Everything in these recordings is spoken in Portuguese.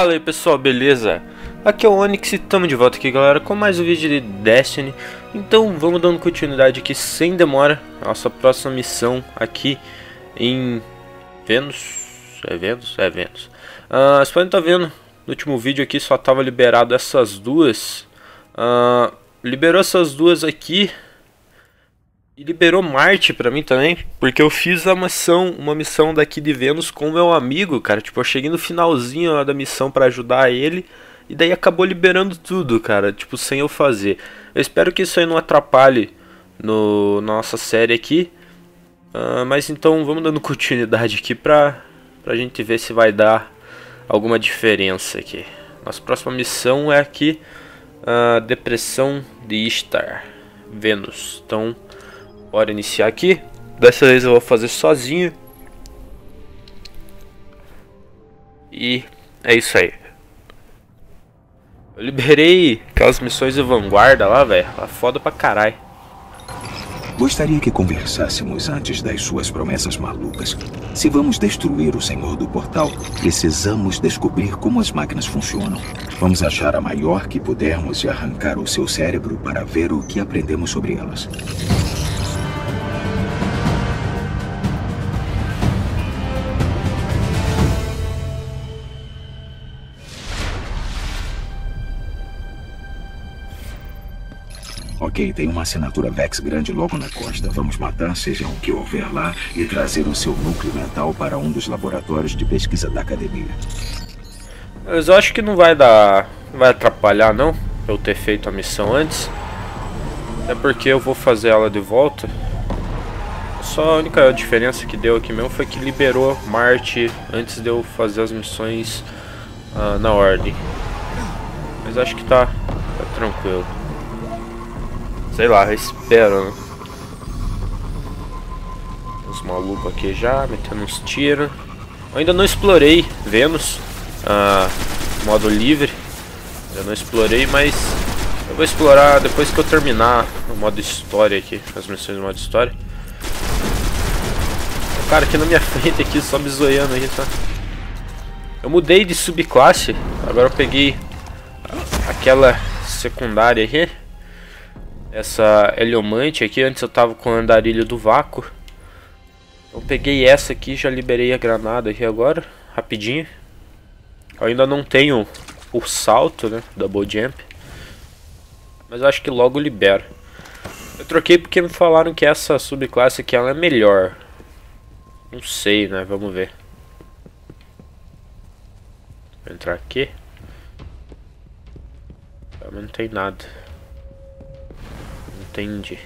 Fala aí pessoal, beleza? Aqui é o Onyx e estamos de volta aqui galera com mais um vídeo de Destiny. Então vamos dando continuidade aqui sem demora Nossa próxima missão aqui em Vênus. É Vênus? É Vênus. Uh, Vocês podem estar vendo no último vídeo aqui só tava liberado essas duas. Uh, Liberou essas duas aqui e liberou Marte pra mim também, porque eu fiz a missão, uma missão daqui de Vênus com meu amigo, cara. Tipo, eu cheguei no finalzinho da missão pra ajudar ele e daí acabou liberando tudo, cara, tipo, sem eu fazer. Eu espero que isso aí não atrapalhe no nossa série aqui. Uh, mas então vamos dando continuidade aqui pra, pra gente ver se vai dar alguma diferença aqui. Nossa próxima missão é aqui, uh, Depressão de Ishtar, Vênus. Então Bora iniciar aqui. Dessa vez eu vou fazer sozinho. E é isso aí. Eu liberei aquelas missões de vanguarda lá, velho. Lá foda pra caralho. Gostaria que conversássemos antes das suas promessas malucas. Se vamos destruir o Senhor do Portal, precisamos descobrir como as máquinas funcionam. Vamos achar a maior que pudermos e arrancar o seu cérebro para ver o que aprendemos sobre elas. Tem uma assinatura Vex grande logo na costa. Vamos matar seja o que houver lá e trazer o seu núcleo mental para um dos laboratórios de pesquisa da academia. Mas eu acho que não vai dar. Não vai atrapalhar não eu ter feito a missão antes. É porque eu vou fazer ela de volta. Só a única diferença que deu aqui mesmo foi que liberou Marte antes de eu fazer as missões uh, na ordem. Mas acho que tá, tá tranquilo. Sei lá, espero, né? Os malucos aqui já, metendo uns tiros. Ainda não explorei Vênus, ah, modo livre. Eu não explorei, mas eu vou explorar depois que eu terminar o modo história aqui, as missões do modo história. O cara aqui na minha frente aqui, só me zoando aí, tá? Eu mudei de subclasse, agora eu peguei aquela secundária aqui. Essa heliomante aqui, antes eu tava com o andarilho do vácuo. Eu peguei essa aqui, já liberei a granada aqui agora, rapidinho. Eu ainda não tenho o salto, né, double jump. Mas eu acho que logo libero. Eu troquei porque me falaram que essa subclasse aqui ela é melhor. Não sei, né, vamos ver. Vou entrar aqui. Não tem nada. Entendi.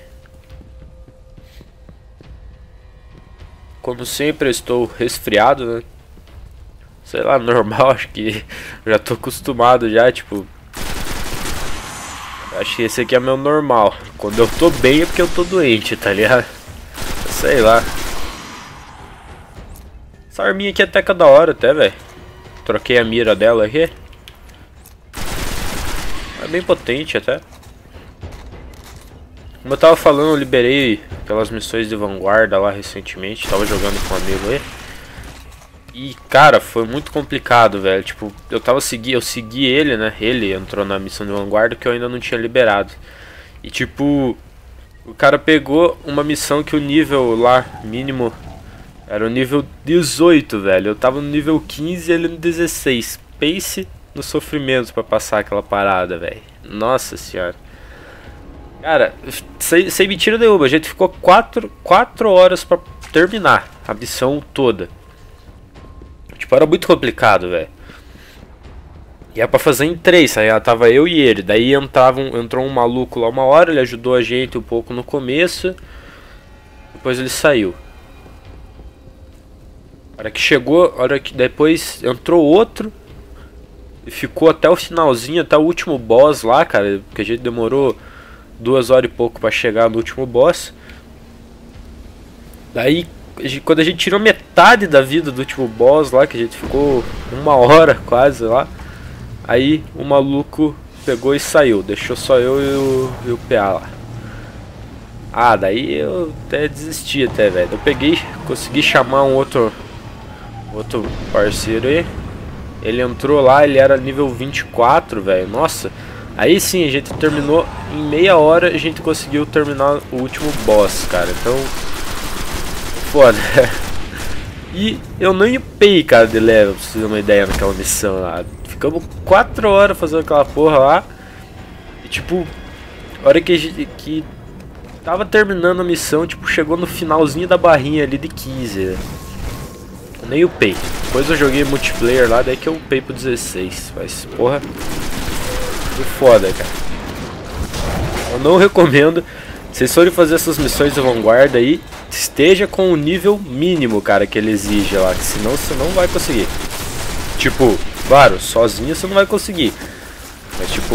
Como sempre eu estou resfriado, né? Sei lá, normal, acho que já tô acostumado já, tipo... Acho que esse aqui é meu normal. Quando eu tô bem é porque eu tô doente, tá ligado? Sei lá. Essa arminha aqui até que é hora até, velho. Troquei a mira dela aqui. É bem potente até. Como eu tava falando, eu liberei aquelas missões de vanguarda lá recentemente. Tava jogando com um amigo aí. E, cara, foi muito complicado, velho. Tipo, eu tava segui, eu segui ele, né? Ele entrou na missão de vanguarda que eu ainda não tinha liberado. E, tipo, o cara pegou uma missão que o nível lá mínimo era o nível 18, velho. Eu tava no nível 15 e ele no 16. Pace no sofrimento para passar aquela parada, velho. Nossa senhora. Cara, sem, mentira nenhuma, a gente ficou 4 quatro, horas para terminar a missão toda. Tipo, era muito complicado, velho. E era pra fazer em três, aí tava eu e ele. Daí entrava um, entrou um maluco lá uma hora, ele ajudou a gente um pouco no começo. Depois ele saiu. A hora que chegou, hora que depois entrou outro. E ficou até o finalzinho, até o último boss lá, cara. Porque a gente demorou duas horas e pouco para chegar no último boss. Daí, quando a gente tirou metade da vida do último boss lá, que a gente ficou uma hora quase lá, aí o maluco pegou e saiu, deixou só eu e o, e o PA lá. Ah, daí eu até desisti até, velho. Eu peguei, consegui chamar um outro outro parceiro aí. Ele entrou lá, ele era nível 24, velho. Nossa. Aí sim, a gente terminou em meia hora, a gente conseguiu terminar o último boss, cara. Então, foda. E eu não upei, cara, de level, pra você ter uma ideia naquela missão lá. Ficamos 4 horas fazendo aquela porra lá. E tipo, a hora que a gente que tava terminando a missão, tipo, chegou no finalzinho da barrinha ali de 15. né? Eu nem upei. Depois eu joguei multiplayer lá, daí que eu upei pro 16. Mas, porra, foi foda, cara. Eu não recomendo. Vocês forem fazer essas missões de vanguarda aí, esteja com o nível mínimo, cara, que ele exige lá, que senão você não vai conseguir. Tipo, claro, sozinho você não vai conseguir. Mas tipo,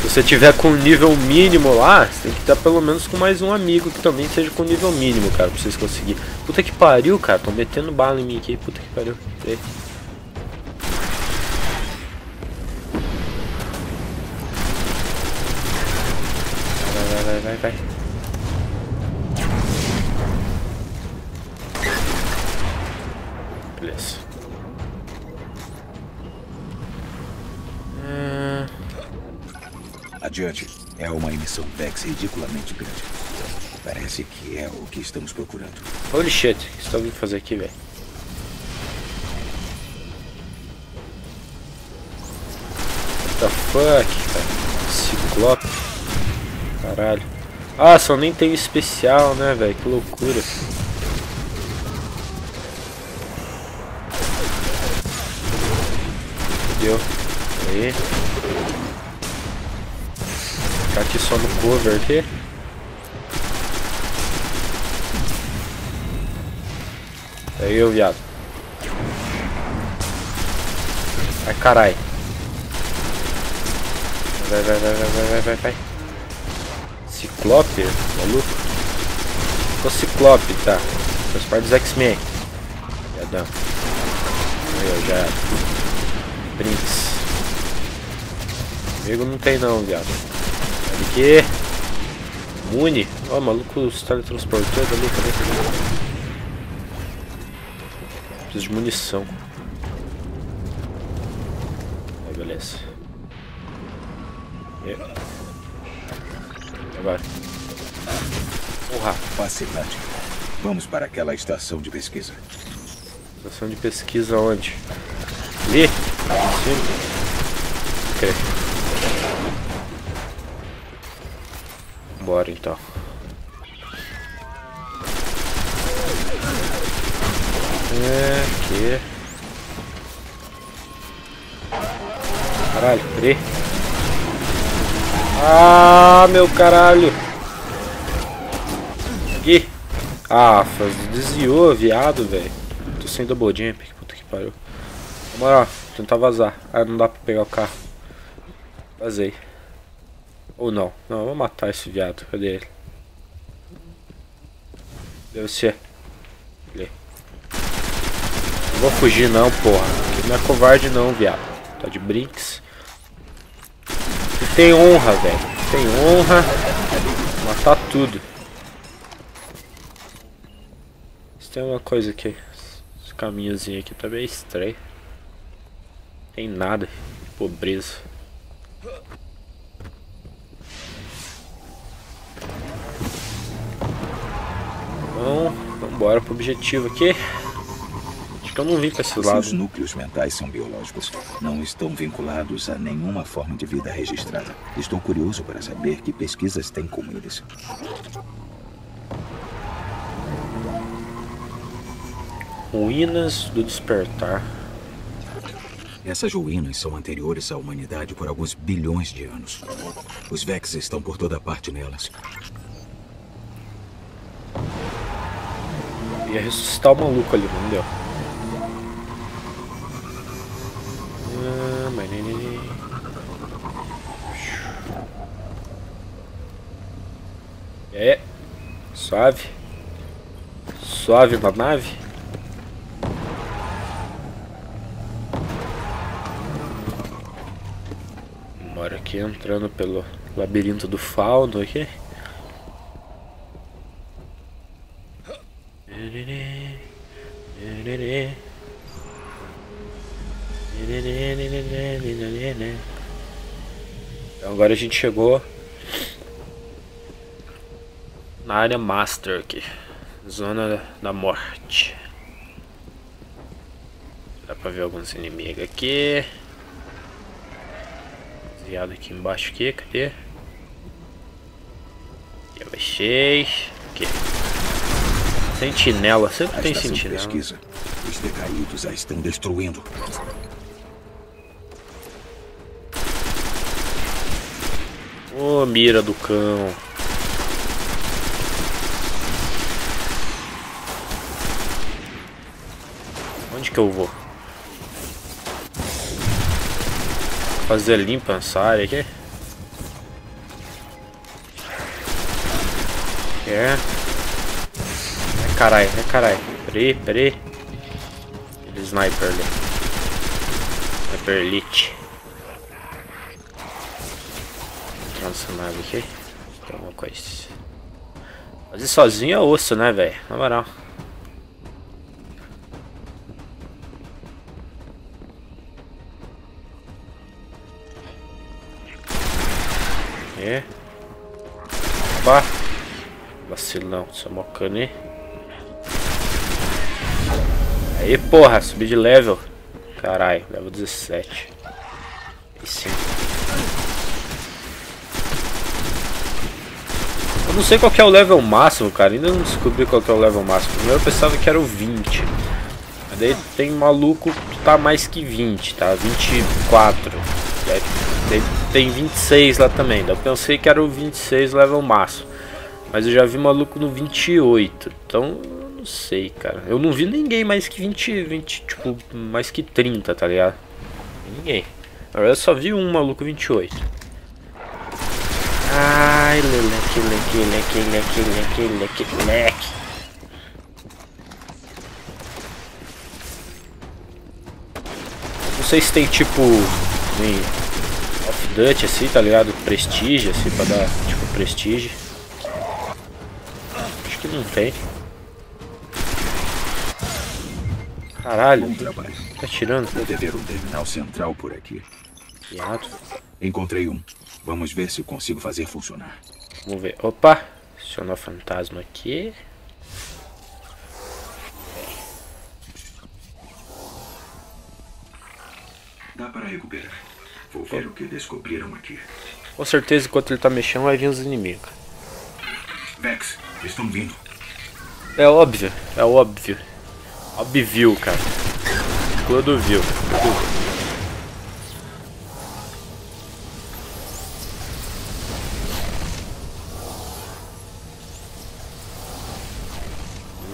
se você tiver com o nível mínimo lá, você tem que estar pelo menos com mais um amigo que também seja com nível mínimo, cara, pra vocês conseguirem. Puta que pariu, cara, tô metendo bala em mim aqui, puta que pariu. Vai. Beleza. Ah, Adiante. É uma emissão Vex ridiculamente grande. Parece que é o que estamos procurando. Holy shit, o que você tá vindo fazer aqui, velho? What the fuck, cara? Ciclope. Caralho. Ah, só nem tem especial, né, velho? Que loucura. Fudeu. Aí. Ficar aqui só no cover aqui. Aí, ô viado. Ai, carai. Vai, vai, vai, vai, vai, vai, vai. Ciclope? Maluco? Ficou Ciclope, tá. Faz parte dos X-Men. Aí, ó, já. Brinks. Comigo não tem não, viado. Olha aqui. Muni. Ó, o maluco se teletransportando ali. Cadê? Preciso de munição. Aí, beleza. E... Agora. Porra, Fascinante. Vamos para aquela estação de pesquisa. estação de pesquisa onde? Ali? Cima? Ok. Bora então. É, aqui. Caralho, peraí. Ah, meu caralho. Aqui. Ah, faz- desviou, viado, velho. Tô sem double jump, que puta que pariu. Na moral, tentar vazar. Ah, não dá pra pegar o carro. Vazei. Ou não. Não, eu vou matar esse viado. Cadê ele? Deve ser. Ali. Não vou fugir não, porra. Ele não é covarde não, viado. Tá de brinks. Tem honra, velho. Tem honra. Matar tudo. Tem uma coisa aqui. Esse caminhozinho aqui tá meio estranho. Tem nada. Pobreza. Então, vambora pro objetivo aqui. Eu não vim pra esse lado. Seus núcleos mentais são biológicos. Não estão vinculados a nenhuma forma de vida registrada. Estou curioso para saber que pesquisas têm com eles. Ruínas do Despertar. Essas ruínas são anteriores à humanidade por alguns bilhões de anos. Os Vex estão por toda parte nelas. Ia ressuscitar o maluco ali, não deu. Ah, mas nem, nem, nem. É, suave. Suave na nave. Bora aqui entrando pelo labirinto do fauno aqui. Então agora a gente chegou na área Master aqui. Zona da morte. Dá pra ver alguns inimigos aqui. Desviado aqui embaixo aqui, cadê? Eu achei. Aqui. Sentinela, sempre A tem de sentinela. pesquisa. Os decaídos a estão destruindo. Ô, mira do cão. Que eu vou? Fazer limpa nessa área aqui? É. É carai, é carai. Peraí, peraí. Aquele sniper ali. Sniper elite. Nave aqui. Tem alguma coisa. Fazer sozinho é osso, né, velho? Na moral. Vacilão, só mocando aí. Porra, subi de level. Caralho, level 17. E sim. Eu não sei qual é o level máximo, cara. Ainda não descobri qual é o level máximo. Primeiro eu pensava que era o 20. Mas daí tem maluco que tá mais que 20, tá? 24. E aí tem, tem 26 lá também. Daí eu pensei que era o 26 level máximo. Mas eu já vi maluco no 28. Então, não sei, cara. Eu não vi ninguém mais que 20, 20 tipo, mais que 30, tá ligado? Ninguém. Verdade, eu só vi um maluco 28. Ai, leque, leque, leque, leque, leque, leque, leque. Não sei se tem tipo. Nem off Dutch assim, tá ligado? Prestige, assim, pra dar tipo prestige. Não tem. Caralho, Bom trabalho. tá tirando, Deve haver um terminal central por aqui. viado. Encontrei um. Vamos ver se consigo fazer funcionar. Vamos ver. Opa! Acionou fantasma aqui. Dá para recuperar. Vou ver o que descobriram aqui. Com certeza, enquanto ele tá mexendo, vai vir os inimigos. Vex, estão vindo. É óbvio, é óbvio. Óbvio, cara. Tudo viu.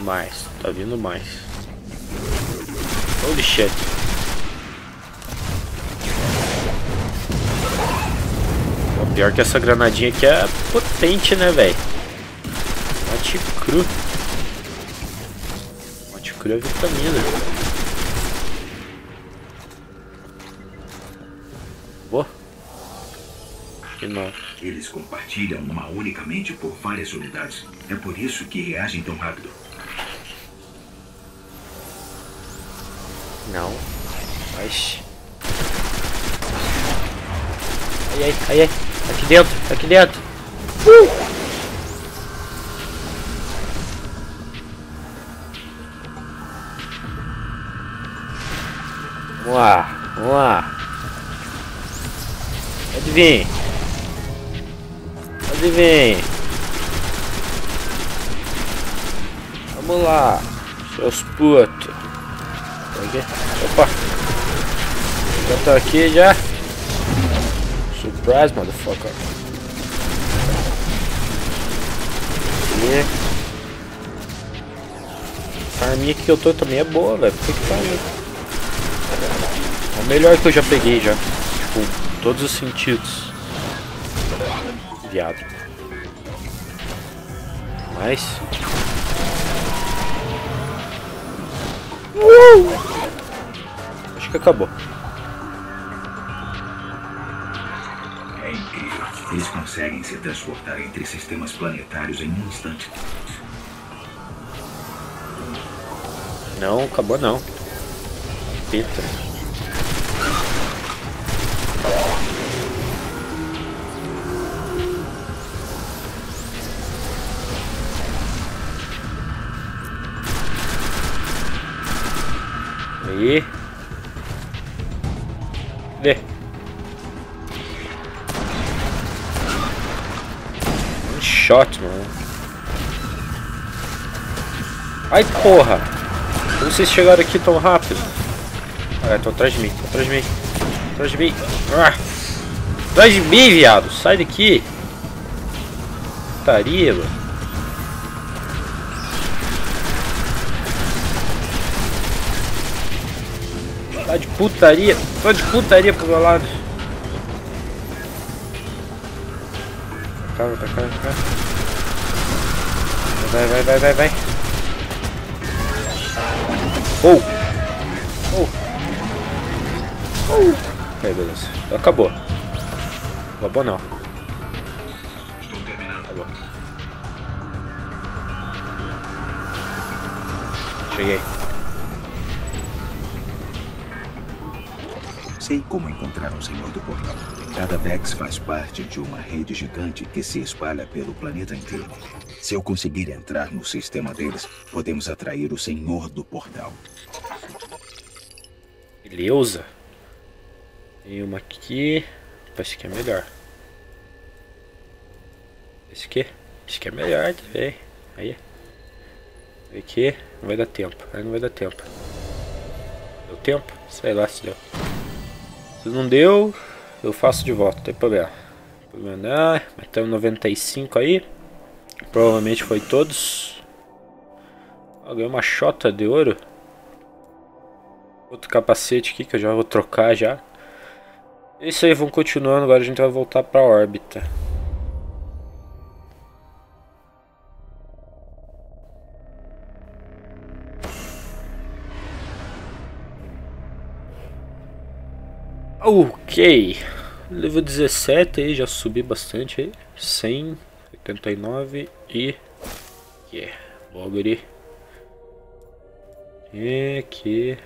Mais, tá vindo mais. Holy shit. Pô, pior que essa granadinha aqui é potente, né, velho? Mate cru. Mate cru é vitamina. Boa. Que não. Eles compartilham uma única mente por várias unidades. É por isso que reagem tão rápido. Não. Oxi. Ai, ai, ai, ai. Aqui dentro, aqui dentro. Uh! Vamos lá. Pode vir. Pode vir. Vamos lá, seus putos. Aqui. Opa! Já tô aqui já. Surprise, motherfucker. E... A arminha que eu tô também é boa, velho. Por que que? É o melhor que eu já peguei já. Tipo, todos os sentidos. Viado. Mas. Acho que acabou. É incrível. Eles conseguem se transportar entre sistemas planetários em um instante. Não, acabou não. Pita. Mano. Ai, porra! Como vocês chegaram aqui tão rápido? Ah, estão atrás de mim, estão atrás de mim. Atrás de mim. Ah! Atrás de mim, viado! Sai daqui! Putaria, mano. Tá de putaria. Tô de putaria pro meu lado. Tá cá, tá cá, tá. Vai, vai, vai, vai, vai. Oh! Oh! Oh! Aí, beleza. Acabou. Acabou não. Acabou. Cheguei. Sei como encontrar o Senhor do Portal. Cada Vex faz parte de uma rede gigante que se espalha pelo planeta inteiro. Se eu conseguir entrar no sistema deles, podemos atrair o Senhor do Portal. Beleza. Tem uma aqui. Esse aqui é melhor. Esse aqui. Esse aqui é melhor também. Aí. Esse Aqui. Não vai dar tempo. Aí não vai dar tempo. Deu tempo? Sei lá se deu. Se não deu, eu faço de volta. Não tem problema. Problema não. Mas estamos 95 aí. Provavelmente foi todos. Ganhei uma chota de ouro. Outro capacete aqui que eu já vou trocar já. É Isso aí, vamos continuando. Agora a gente vai voltar pra órbita. Ok. Level 17 aí, já subi bastante aí. 100, 89 e... Yeah, Bogari. E aqui...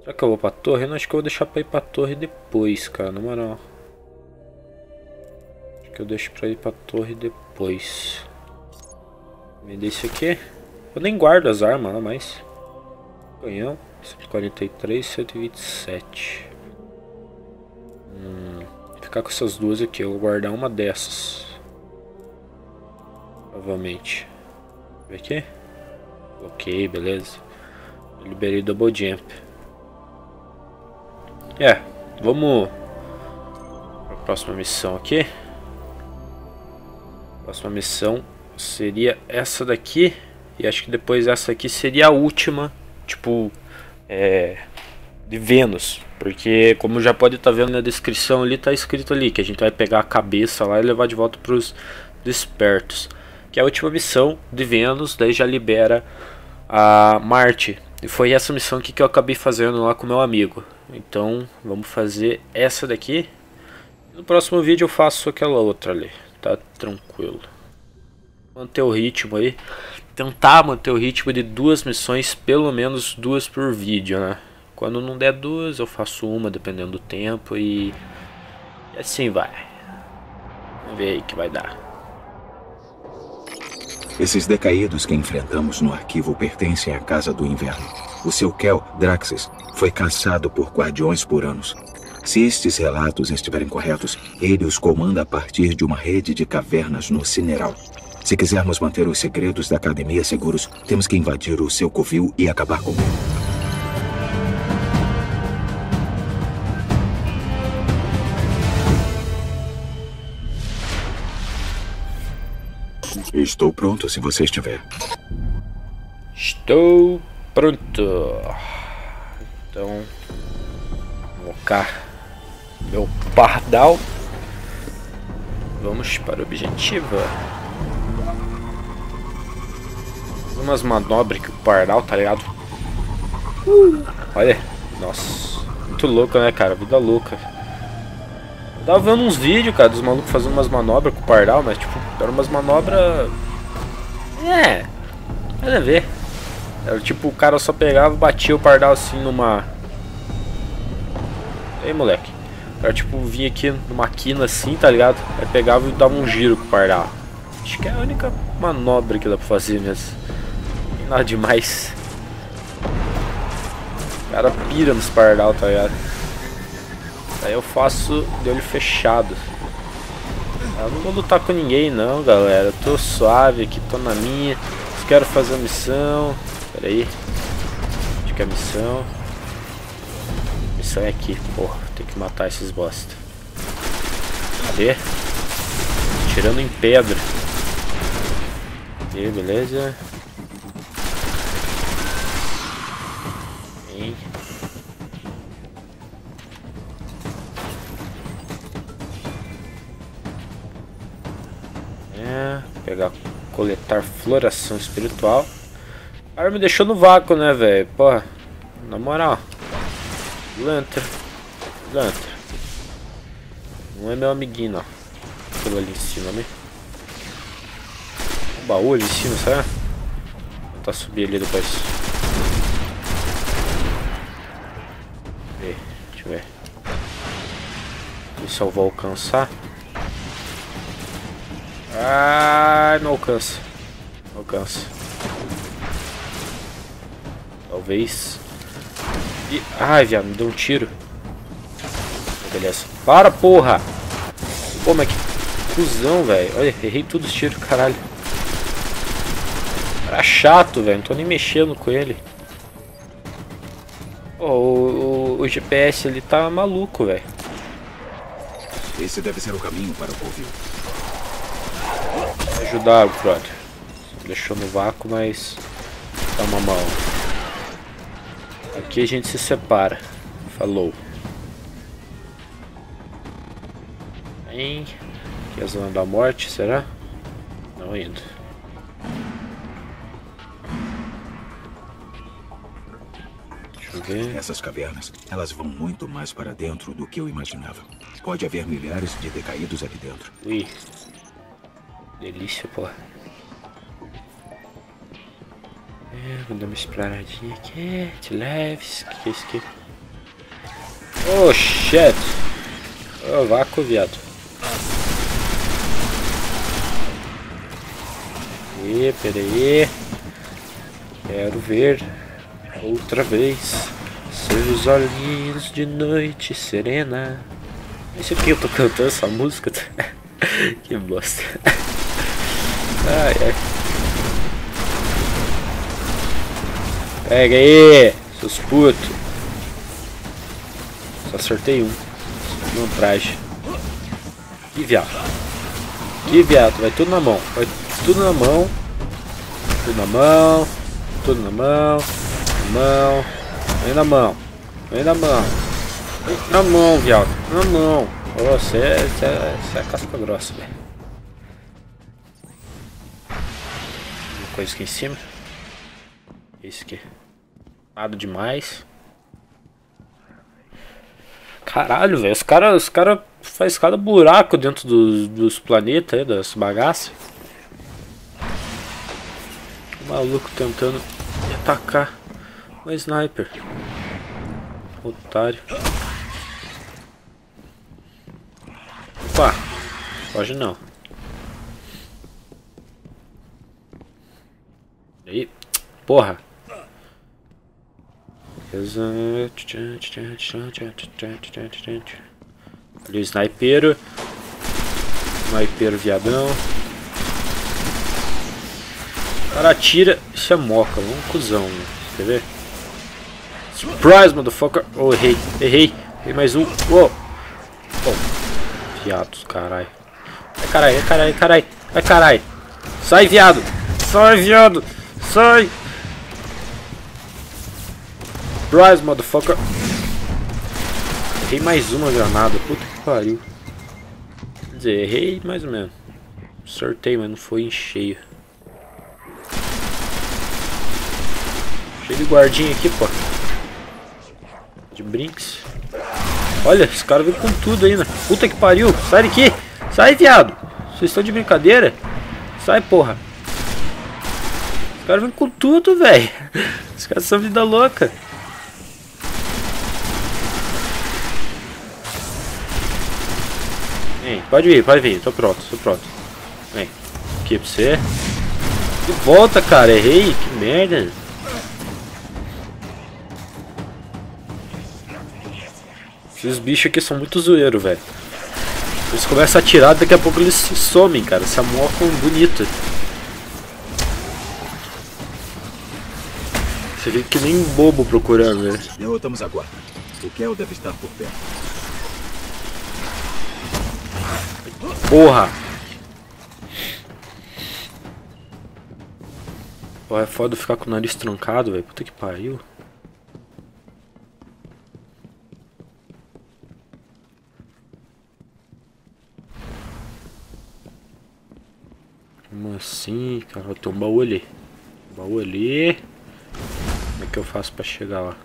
Será que eu vou pra torre? Eu não acho que eu vou deixar pra ir pra torre depois, cara, na moral. Acho que eu deixo pra ir pra torre depois. Vender isso aqui. Eu nem guardo as armas lá mais. Canhão, 143, 127. Hum, ficar com essas duas aqui, eu vou guardar uma dessas. Provavelmente. Vê aqui. Ok, beleza. Eu liberei double jump. É, vamos para a próxima missão aqui. Próxima missão seria essa daqui. E acho que depois essa aqui seria a última. Tipo, é, de Vênus. Porque, como já pode estar vendo na descrição ali, tá escrito ali que a gente vai pegar a cabeça lá e levar de volta para os despertos. Que é a última missão de Vênus, daí já libera a Marte. E foi essa missão que eu acabei fazendo lá com meu amigo. Então, vamos fazer essa daqui. No próximo vídeo eu faço aquela outra ali. Tá tranquilo. Manter o ritmo aí. Tentar manter o ritmo de duas missões, pelo menos duas por vídeo, né? Quando não der duas, eu faço uma, dependendo do tempo. E, e assim vai. Vamos ver aí que vai dar. Esses decaídos que enfrentamos no arquivo pertencem à Casa do Inverno. O seu Kel, Draxis, foi caçado por guardiões por anos. Se estes relatos estiverem corretos, ele os comanda a partir de uma rede de cavernas no Cineral. Se quisermos manter os segredos da Academia seguros, temos que invadir o seu covil e acabar com ele. Estou pronto se você estiver. Estou pronto. Então, vou meu pardal. Vamos para o objetivo. Umas manobras que o pardal, tá ligado? Olha, nossa, muito louco, né, cara? Vida louca. Tava vendo uns vídeos, cara, dos malucos fazendo umas manobras com o Pardal, mas, tipo, eram umas manobras. É, nada a ver. Era tipo, o cara só pegava e batia o Pardal assim numa. Ei, moleque. Cara, tipo, vinha aqui numa quina assim, tá ligado? Aí pegava e dava um giro com o Pardal. Acho que é a única manobra que dá pra fazer mesmo. Nada demais. O cara pira nos pardal, tá ligado? Aí eu faço de olho fechado. Eu não vou lutar com ninguém não, galera. Eu tô suave aqui, tô na minha. Quero fazer a missão. Pera aí. Acho que é a missão. A missão é aqui, porra. Tem que matar esses bosta. Cadê? Tirando em pedra. E beleza. Coletar floração espiritual. O cara me deixou no vácuo, né, velho? Porra, na moral. Lanter. Lanter. Não é meu amiguinho, não. Aquilo ali em cima, né? Um baú ali em cima, será? Vou tentar subir ali depois. Ver, deixa eu ver. Se eu vou alcançar. Ah, não alcança. Não alcança. Talvez. E... Ai, viado, me deu um tiro. Beleza. Para, porra! Pô, mas que cuzão, velho. Olha, errei todos os tiros, caralho. Era chato, velho. Não tô nem mexendo com ele. O, o, o GPS ele tá maluco, velho. Esse deve ser o caminho para o covil. Ajudar, brother. Deixou no vácuo, mas dá uma mão. Aqui a gente se separa. Falou. Hein? Aqui é a zona da morte, será? Não ainda. Deixa eu ver. Essas cavernas, elas vão muito mais para dentro do que eu imaginava. Pode haver milhares de decaídos aqui dentro. Ui. Delícia, pô. É, vou dar uma exploradinha aqui. De leves. O que, que é isso aqui? Oh, shit. Oh, vácuo, viado. E, peraí. Quero ver outra vez seus olhinhos de noite serena. Esse aqui eu tô cantando essa música. que bosta. Ai, ai. Pega aí, seus putos. Só acertei um. No traje. Que viado. Que viado. Vai tudo na mão. Vai tudo na mão. Tudo na mão. Tudo na mão. Na mão. Vem na mão. Vem na mão. Vem na mão, viado. Na mão. Você é, é, é casca grossa, velho. Coisa aqui em cima. Isso aqui. Nada demais. Caralho, velho. Os caras os cara faz cada buraco dentro dos, dos planetas aí, das bagaças. O maluco tentando me atacar. O sniper. Otário. Opa! Pode não. Aí. Porra. Ali o sniper. Sniper viadão. O cara atira. Isso é moca, um cuzão? Quer ver? Surprise, motherfucker. Oh, errei. Errei. Errei mais um. Oh. Oh. Viados, caralho. Ai, caralho, ai, caralho, ai, caralho. Ai, caralho. Sai, viado. Sai, viado. Sai. Surprise, motherfucker. Errei mais uma granada. Puta que pariu. Quer dizer, errei mais ou menos. Sortei, mas não foi em cheio. Cheio de guardinha aqui, pô. De brinks. Olha, esse cara veio com tudo ainda. Puta que pariu. Sai daqui. Sai, viado. Vocês estão de brincadeira? Sai, porra. Caras vêm com tudo, velho. Os caras são vida louca. Vem, pode vir, pode vir. Tô pronto, tô pronto. Vem. Aqui pra você. De volta, cara. Errei. Que merda. Esses bichos aqui são muito zoeiros, velho. Eles começam a atirar, daqui a pouco eles somem, cara. Se amorfam bonito. Você fica que nem bobo procurando, né? Derrotamos a guarda. O Kel deve estar por perto. Porra! Pô, é foda ficar com o nariz trancado, velho. Puta que pariu. Como assim, cara? Tem um baú ali. Baú ali. Como é que eu faço pra chegar lá?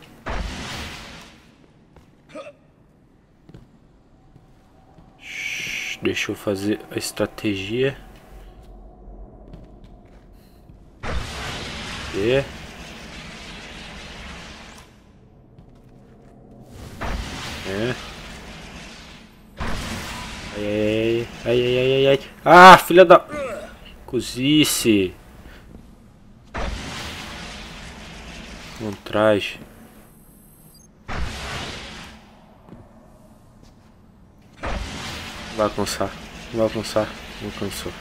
Deixa eu fazer a estratégia. E É. Ai, ai, ai, ai, ai, ai. Ah, filha da... Cozice. Um traje. Vai alcançar. Vai alcançar. Não alcançou.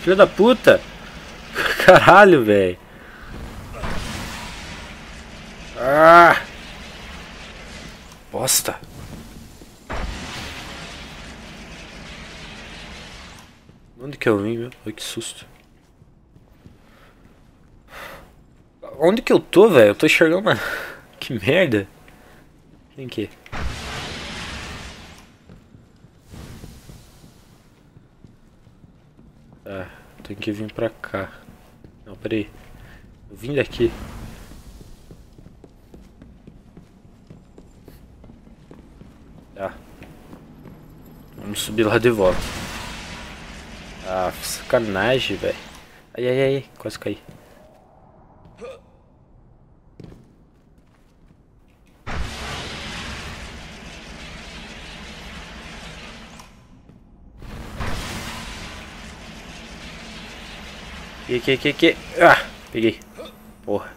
Filha da puta. Caralho, velho. Ah! Bosta. Onde que eu vim, meu? Que susto. Onde que eu tô, velho? Eu tô enxergando uma... Que merda. Vem aqui. Tá, tem que vir pra cá. Não, peraí. Eu vim daqui. Tá. Vamos subir lá de volta. Ah, sacanagem, velho. Ai, ai, ai, quase caí. Aqui, aqui, aqui, aqui. Ah, peguei. Porra.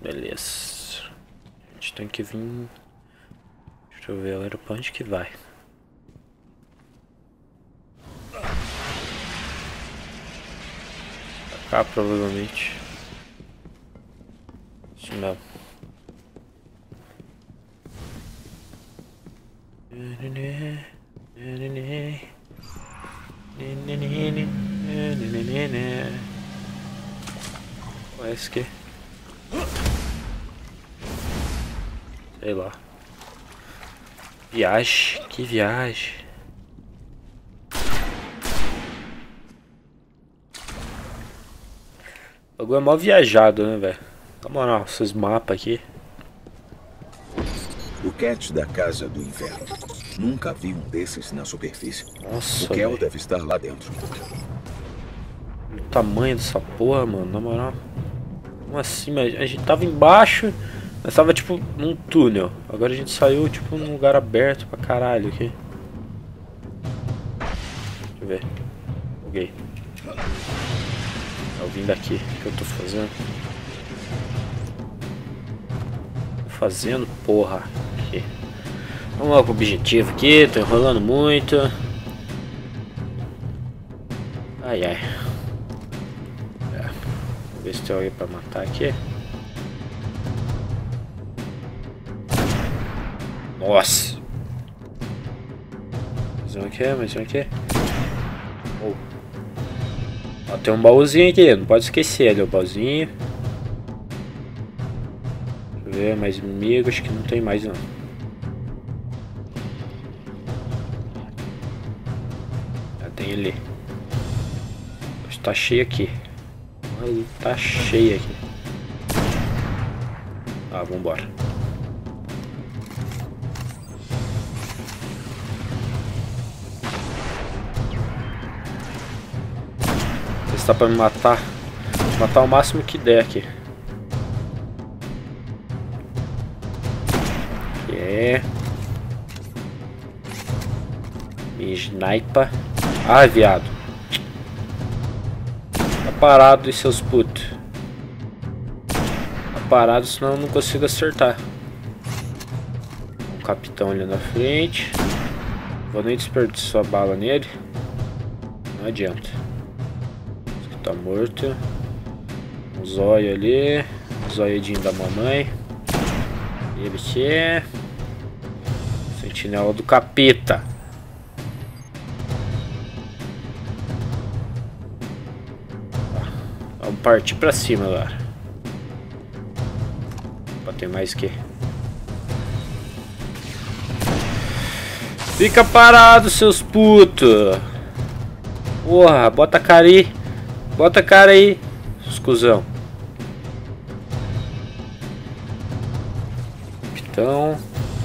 Beleza. A gente tem que vir. Deixa eu ver agora pra onde que vai. Pra cá, provavelmente. Isso mesmo. Parece que. Sei lá. Viagem, que viagem. O bagulho é mó viajado, né, velho? Na moral, esses mapas aqui. O Cat da Casa do Inferno. Nunca vi um desses na superfície. Nossa, O Kel velho. deve estar lá dentro. O tamanho dessa porra, mano, na moral. Como assim? Mas a gente tava embaixo, nós tava tipo num túnel. Agora a gente saiu tipo num lugar aberto pra caralho aqui. Deixa eu ver. Buguei. Eu vim daqui. O que eu tô fazendo? Tô fazendo, porra. Vamos lá pro objetivo aqui, tô enrolando muito. Ai ai. É. Vamos ver se tem alguém pra matar aqui. Nossa! Mais um aqui, mais um aqui. Oh. Ó, tem um baúzinho aqui, não pode esquecer ali o baúzinho. Deixa eu ver, mais inimigo, acho que não tem mais não. Tá cheio aqui. Mas Tá cheio aqui. Ah, vambora. Testar pra me matar. Matar o máximo que der aqui. É. Me snipa. Ah, viado. Parado, e seus putos. Tá parado, senão eu não consigo acertar. O capitão ali na frente. Vou nem desperdiçar bala nele. Não adianta. Esse tá morto. Um zóio ali. Um zóiozinho da mamãe. Ele que é. Sentinela do capeta. Partir pra cima agora. Pra ter mais que. Fica parado, seus putos. Porra, bota a cara aí. Bota a cara aí, seus cuzão.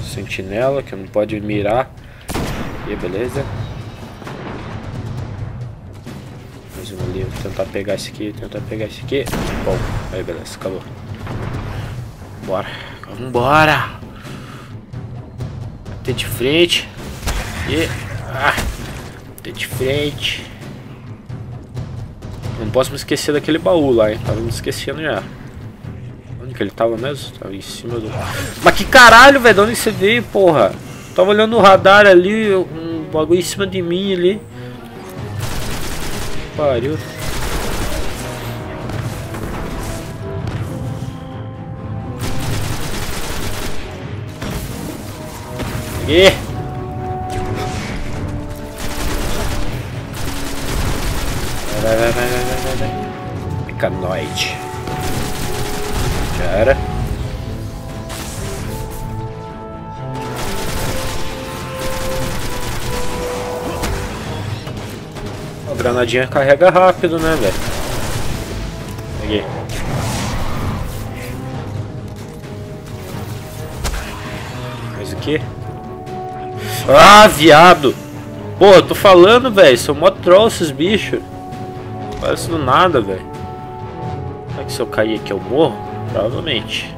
Sentinela, que não pode mirar. E beleza. Tentar pegar esse aqui, tentar pegar esse aqui. Bom, aí beleza, acabou. Bora, vambora! Bater de frente. E. Ah, bater de frente. Não posso me esquecer daquele baú lá, hein? Tava me esquecendo já. Onde que ele tava mesmo? Tava em cima do. Mas que caralho, velho? De onde você veio, porra? Tava olhando o radar ali, um bagulho em cima de mim ali. Pariu. Peguei. Vai, vai, vai, vai, vai, vai. Mecanoide. Já era. A granadinha carrega rápido, né, velho? Peguei. Mais o que? Ah, viado! Pô, eu tô falando, velho. São mó troll esses bichos. Parece do nada, velho. Será que se eu cair aqui eu morro? Provavelmente.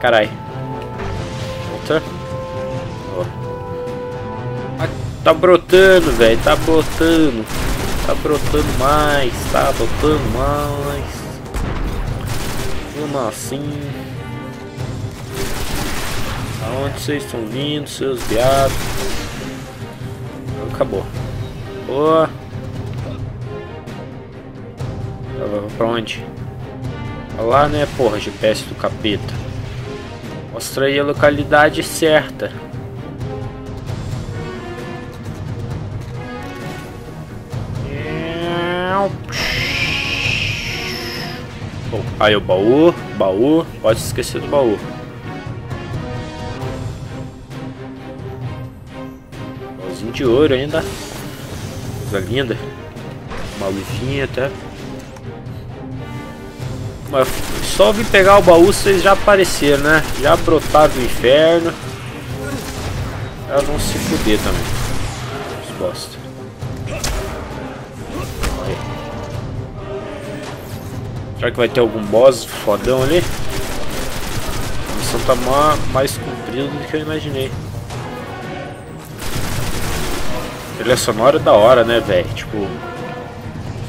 Carai. Volta. Tá brotando, velho. Tá brotando. Tá brotando mais. Tá brotando mais. Como assim? Aonde vocês estão vindo, seus viados? Acabou. Boa. Pra onde? Pra lá, né, porra, GPS do capeta. Mostra aí a localidade certa. Aí o baú, baú, pode esquecer do baú. De ouro ainda. Coisa linda. Uma luvinha até. Mas só vim pegar o baú, vocês já apareceram, né? Já brotaram do inferno. Pra não se fuder também. Os bosta. Será que vai ter algum boss fodão ali? A missão tá ma- mais comprida do que eu imaginei. Trilha sonora é da hora, né, velho? Tipo,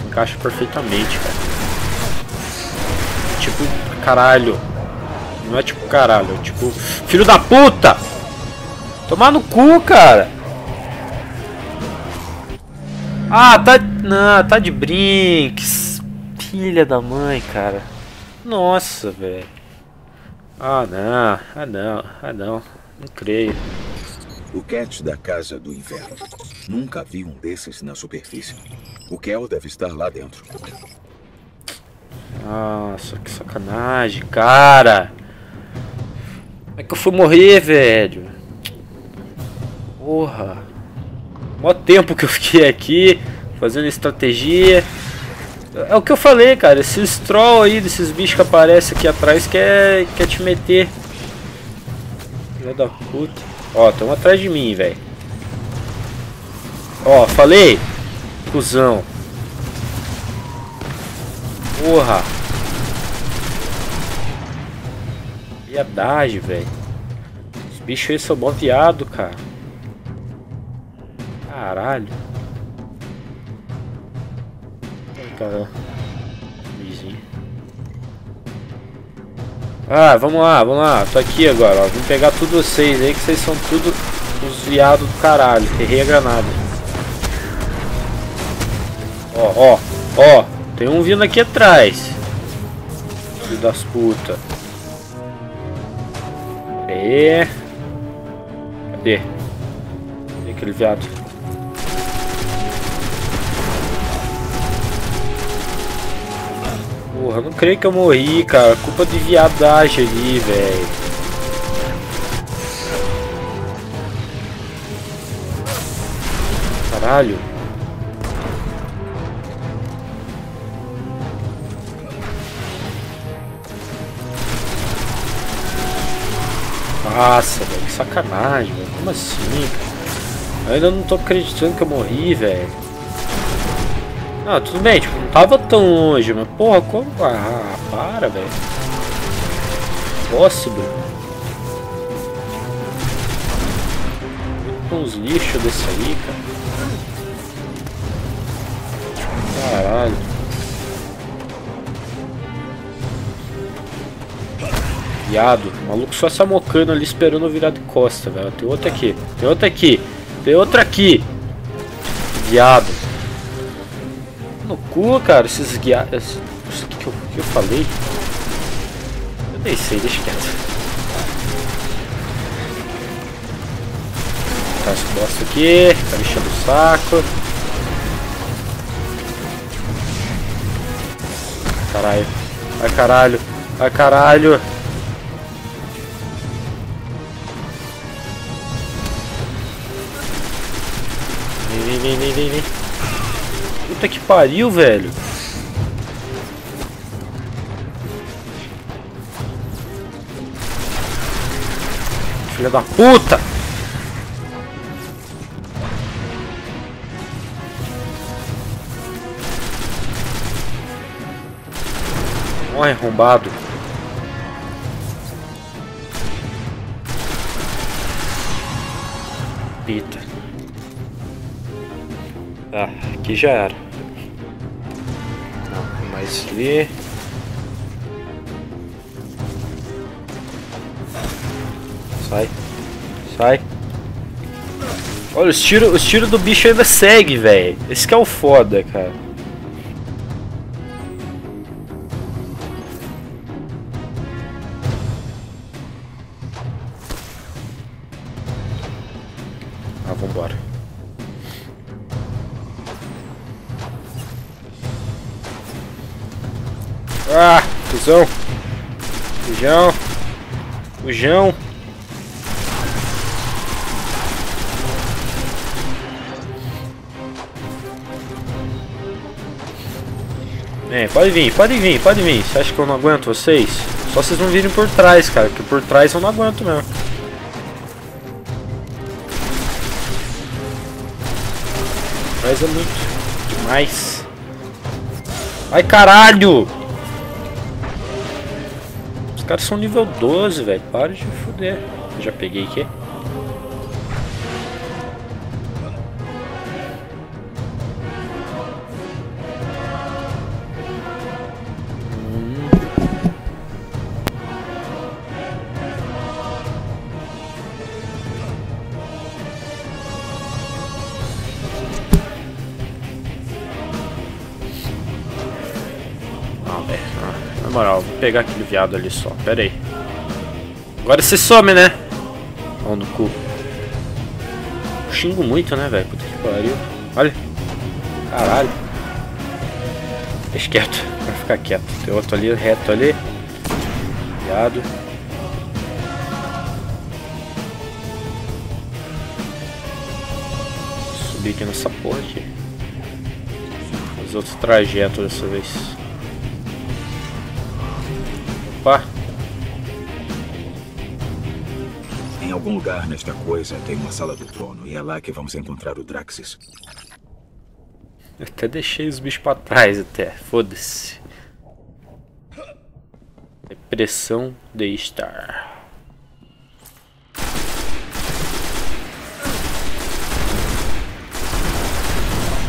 encaixa perfeitamente, cara. Tipo, caralho. Não é tipo caralho, é tipo, filho da puta! Tomar no cu, cara! Ah, tá. Não, tá de brinks. Filha da mãe, cara. Nossa, velho. Ah, não. Ah, não. Ah, não. Não creio. O Cat da Casa do Inverno. Nunca vi um desses na superfície. O Kel deve estar lá dentro. Nossa, que sacanagem, cara. Como é que eu fui morrer, velho? Porra. Mó tempo que eu fiquei aqui fazendo estratégia. É o que eu falei, cara. Esses troll aí, desses bichos que aparecem aqui atrás, quer, quer te meter. Filha da puta. Ó, tão atrás de mim, velho. Ó, falei. Cusão. Porra. Viadagem, velho. Os bichos aí são mó viado, cara. Caralho. Ah, vamos lá, vamos lá. Tô aqui agora, ó. Vim pegar tudo vocês aí, que vocês são tudo os viados do caralho. Errei a granada. Ó, ó, ó. Tem um vindo aqui atrás. Filho das putas. Aê. Cadê? Cadê aquele viado? Porra, não creio que eu morri, cara. Culpa de viadagem ali, velho. Caralho. Nossa, velho, que sacanagem, velho. Como assim? Eu ainda não tô acreditando que eu morri, velho. Ah, tudo bem, tipo, não tava tão longe, mas porra, como. Ah, para, velho. Possible. Com uns lixos desse aí, cara. Caralho. Viado, o maluco só se amocando ali esperando virar de costa, velho. Tem outro aqui, tem outro aqui, tem outro aqui. Viado. No cu, cara, esses guiados. O que, que, que eu falei? Eu nem sei, deixa quieto. Tá as costas aqui, tá lixando o saco. Caralho. Ai caralho. Ai caralho. Vem, vem, vem, vem. Puta que pariu, velho. Filha da puta! Morre arrombado. Aqui já era. Não, mais ali. Sai. Sai. Olha, os tiros os tiro do bicho ainda segue, velho. Esse que é o foda, cara. Ah, fusão. Fujão. Fujão. É, pode vir, pode vir, pode vir. Você acha que eu não aguento vocês? Só vocês não virem por trás, cara. Porque por trás eu não aguento mesmo. Mas é muito demais. Ai, caralho! Caras são nível 12, velho. Para de foder. Já peguei aqui. Pegar aquele viado ali só. Pera aí. Agora você some, né? Pau no cu. Eu xingo muito, né, velho? Puta que pariu. Olha. Caralho. Deixa quieto. Vai ficar quieto. Tem outro ali, reto ali. Viado. Subir aqui nessa porra aqui. outro trajeto dessa vez. Em algum lugar nesta coisa tem uma sala do trono e é lá que vamos encontrar o Draxis. Eu até deixei os bichos pra trás até. Foda-se. Depressão de estar.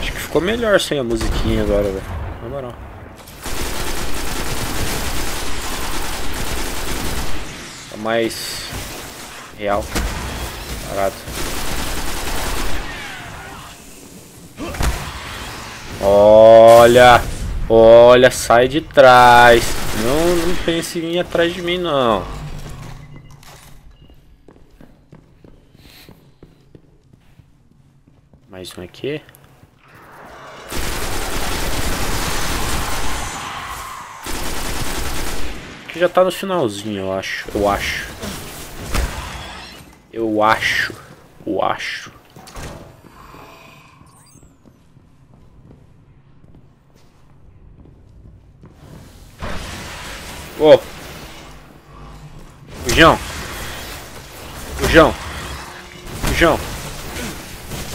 Acho que ficou melhor sem a musiquinha agora, velho. Na moral. Mais real. Parado. Olha, olha, sai de trás. Não, não pense em ir atrás de mim, não. Mais um aqui. Que já tá no finalzinho, eu acho. Eu acho. Eu acho. Eu acho. Ô! Fujão! Fujão! Fujão!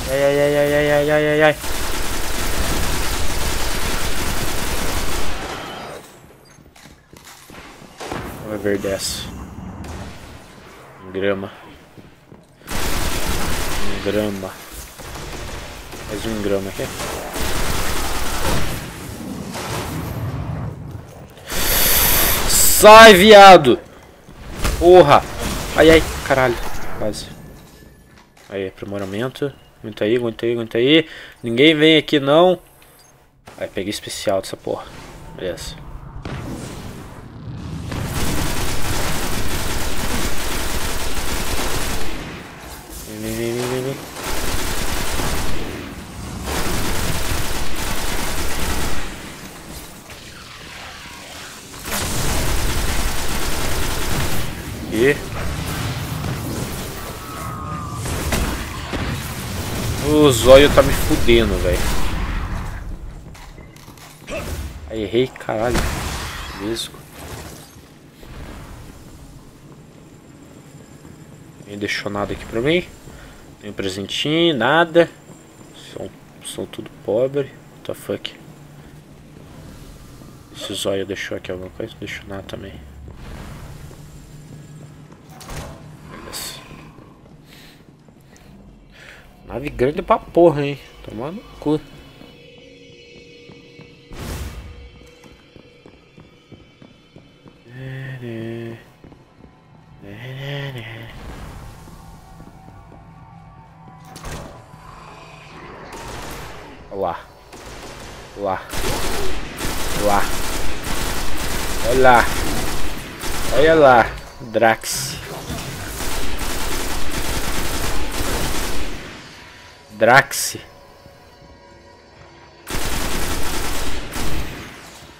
Ai, ai, ai, ai, ai, ai, ai, ai, ai. Vai ver dessa. Grama. Grama. Mais um grama aqui. Sai, viado! Porra! Ai, ai, caralho. Quase. Aí, aprimoramento. Aguenta aí, aguenta aí, aguenta aí. Ninguém vem aqui, não. Aí, peguei especial dessa porra. Beleza. Zóio tá me fudendo, velho. Errei, caralho. Mesmo. Ninguém deixou nada aqui pra mim. Nenhum presentinho, nada. São, são tudo pobre. What the fuck? Esse zóio deixou aqui alguma coisa? Deixou nada também. Beleza. Nave grande pra porra, hein? Tomando cu. Lá. Lá. Lá. Olha lá. Olha lá. Drax. Drax.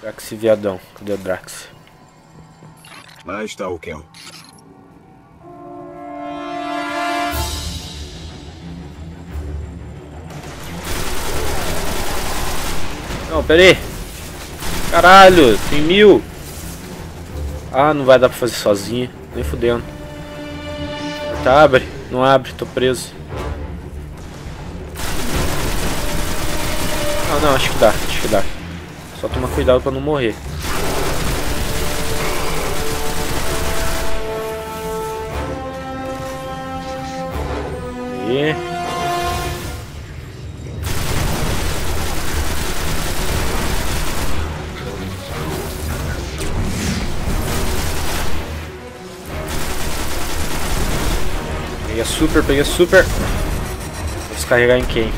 Drax viadão. Cadê o Drax? Lá está o Kel. Não, pera aí. Caralho, tem mil. Ah, não vai dar pra fazer sozinho. Nem fudendo. Tá, abre. Não abre, tô preso. Não, acho que dá, acho que dá. Só tomar cuidado pra não morrer. E... Peguei super, peguei super. Vou descarregar em quem?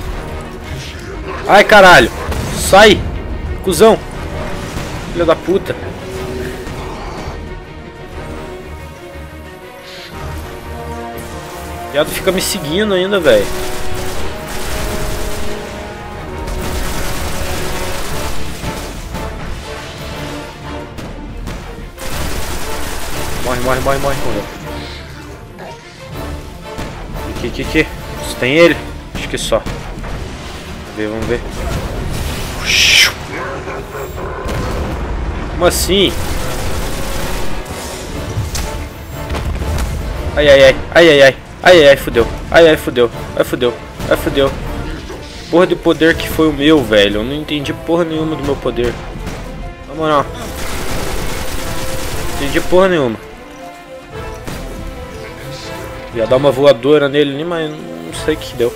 Ai, caralho! Sai! Cusão! Filha da puta! O viado fica me seguindo ainda, velho. Morre, morre, morre, morre, morreu. Aqui, aqui, aqui. Isso tem ele? Acho que só. Vamos ver, vamos ver. Como assim? Ai ai ai, ai ai ai, ai ai ai, fudeu, ai ai fudeu, ai fudeu, ai fudeu. Porra de poder que foi o meu, velho. Eu não entendi porra nenhuma do meu poder. Na moral. Entendi porra nenhuma. Ia dar uma voadora nele ali, mas não sei o que deu.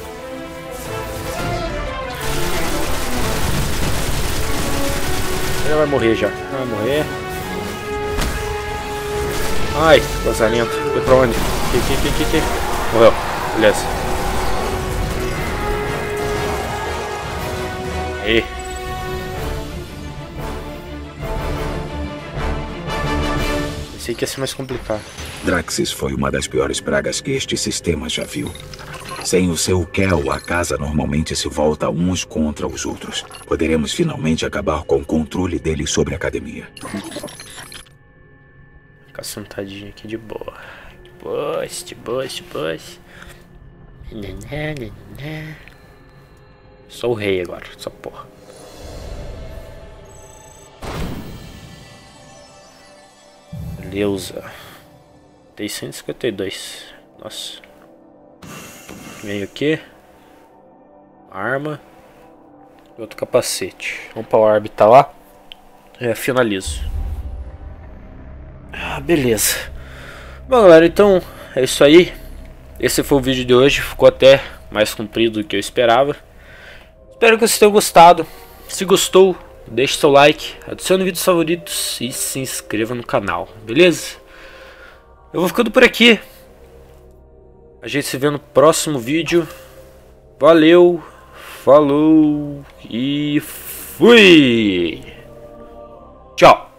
Ele vai morrer já. Morrer. Ai, vazamento. Foi pra onde? Aqui, aqui, aqui, aqui, aqui. Morreu. Beleza. Aí. Pensei que ia ser mais complicado. Draxis foi uma das piores pragas que este sistema já viu. Sem o seu Kel, a casa normalmente se volta uns contra os outros. Poderemos finalmente acabar com o controle dele sobre a academia. Ficar sentadinho aqui de boa. De boas, de boas, de boas. Naná, naná. Sou o rei agora, essa porra. Beleza. Tem 152. Nossa. Vem aqui. Arma. E outro capacete. Vamos pra órbita lá. É, finalizo. Ah, beleza. Bom, galera, então é isso aí. Esse foi o vídeo de hoje. Ficou até mais comprido do que eu esperava. Espero que vocês tenham gostado. Se gostou, deixe seu like, adicione vídeos favoritos e se inscreva no canal, beleza? Eu vou ficando por aqui. A gente se vê no próximo vídeo. Valeu, falou e fui! Tchau!